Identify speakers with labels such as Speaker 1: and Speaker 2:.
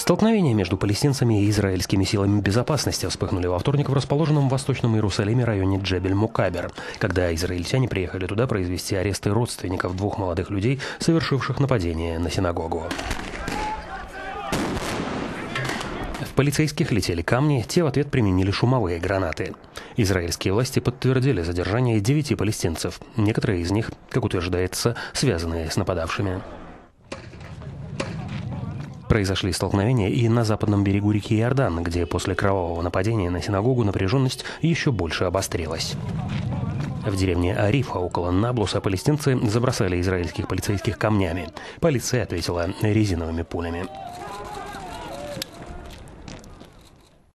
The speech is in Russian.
Speaker 1: Столкновения между палестинцами и израильскими силами безопасности вспыхнули во вторник в расположенном в Восточном Иерусалиме районе Джебель-Мукабер, когда израильтяне приехали туда произвести аресты родственников двух молодых людей, совершивших нападение на синагогу. В полицейских летели камни, те в ответ применили шумовые гранаты. Израильские власти подтвердили задержание девяти палестинцев, некоторые из них, как утверждается, связанные с нападавшими. Произошли столкновения и на западном берегу реки Иордан, где после кровавого нападения на синагогу напряженность еще больше обострилась. В деревне Арифа около Наблуса палестинцы забросали израильских полицейских камнями. Полиция ответила резиновыми пулями.